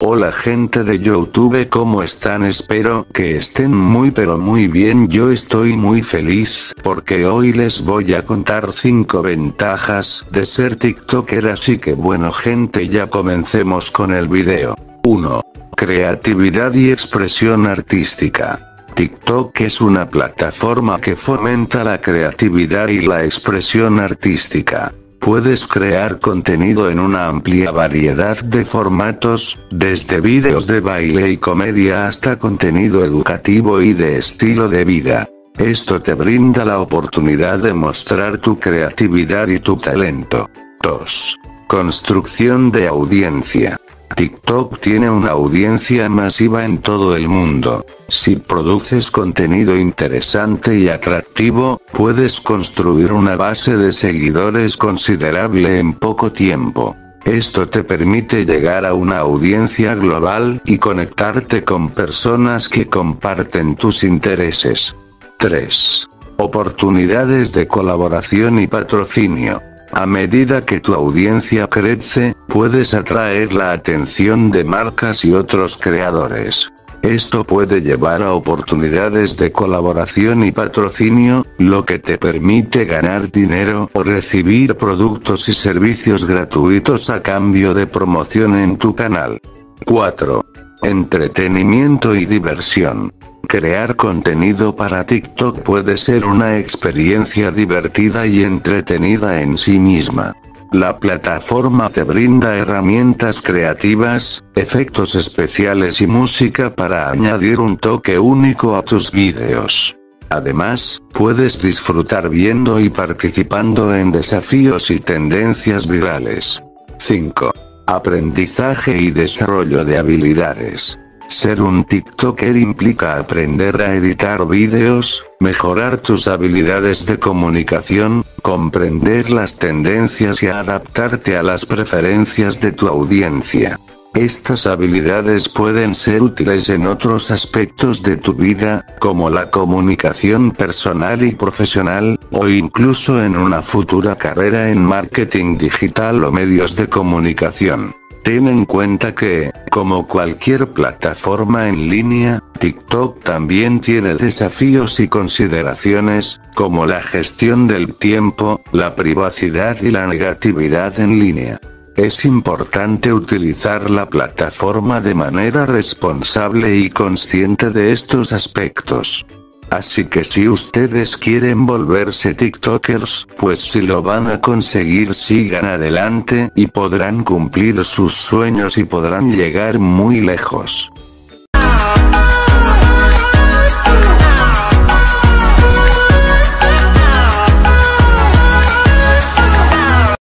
Hola gente de Youtube ¿cómo están? Espero que estén muy pero muy bien yo estoy muy feliz porque hoy les voy a contar 5 ventajas de ser tiktoker así que bueno gente ya comencemos con el video. 1. Creatividad y expresión artística. TikTok es una plataforma que fomenta la creatividad y la expresión artística. Puedes crear contenido en una amplia variedad de formatos, desde vídeos de baile y comedia hasta contenido educativo y de estilo de vida. Esto te brinda la oportunidad de mostrar tu creatividad y tu talento. 2. Construcción de audiencia. TikTok tiene una audiencia masiva en todo el mundo. Si produces contenido interesante y atractivo, puedes construir una base de seguidores considerable en poco tiempo. Esto te permite llegar a una audiencia global y conectarte con personas que comparten tus intereses. 3. Oportunidades de colaboración y patrocinio. A medida que tu audiencia crece, puedes atraer la atención de marcas y otros creadores. Esto puede llevar a oportunidades de colaboración y patrocinio, lo que te permite ganar dinero o recibir productos y servicios gratuitos a cambio de promoción en tu canal. 4. Entretenimiento y diversión. Crear contenido para TikTok puede ser una experiencia divertida y entretenida en sí misma. La plataforma te brinda herramientas creativas, efectos especiales y música para añadir un toque único a tus vídeos. Además, puedes disfrutar viendo y participando en desafíos y tendencias virales. 5. Aprendizaje y desarrollo de habilidades. Ser un TikToker implica aprender a editar vídeos, mejorar tus habilidades de comunicación, comprender las tendencias y adaptarte a las preferencias de tu audiencia. Estas habilidades pueden ser útiles en otros aspectos de tu vida, como la comunicación personal y profesional, o incluso en una futura carrera en marketing digital o medios de comunicación. Ten en cuenta que, como cualquier plataforma en línea, TikTok también tiene desafíos y consideraciones, como la gestión del tiempo, la privacidad y la negatividad en línea. Es importante utilizar la plataforma de manera responsable y consciente de estos aspectos. Así que si ustedes quieren volverse TikTokers, pues si lo van a conseguir sigan adelante y podrán cumplir sus sueños y podrán llegar muy lejos.